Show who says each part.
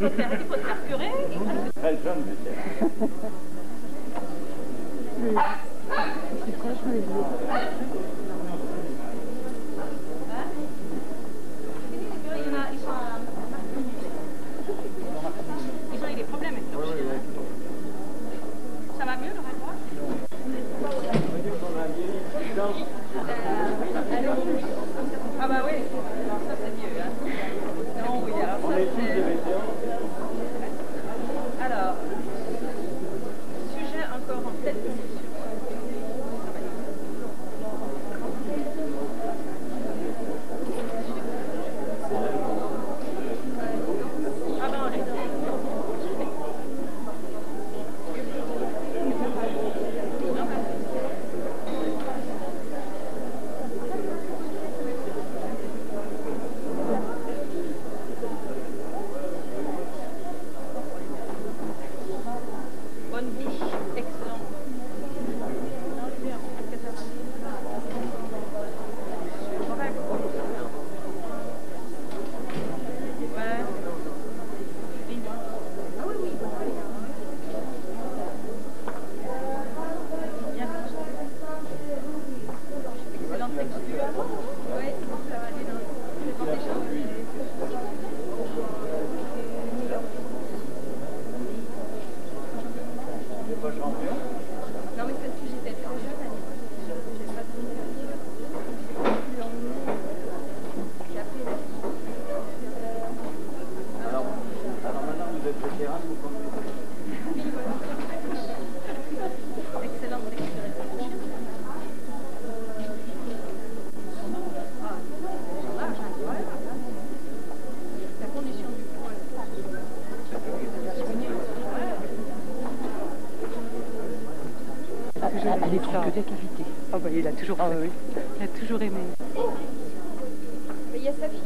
Speaker 1: Il faut te faire, il faut te faire curer.
Speaker 2: Très jeune, monsieur.
Speaker 3: C'est franchement
Speaker 1: Ah bah oui, alors ça c'est mieux. Hein. Non, oui, alors ça c'est... Thank you.
Speaker 2: Alors, alors maintenant vous êtes vétéran, vous comptez.
Speaker 3: Ah, elle est trop que des cavités.
Speaker 4: Ah bah il a toujours,
Speaker 3: Ah oui.
Speaker 4: il a toujours aimé.
Speaker 1: Mais il y a sa fille.